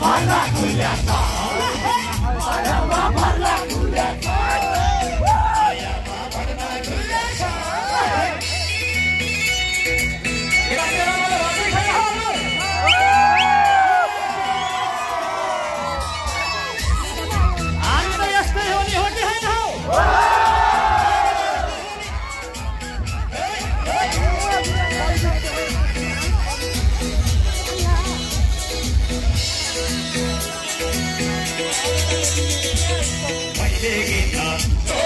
Давай Война хвиля Hey,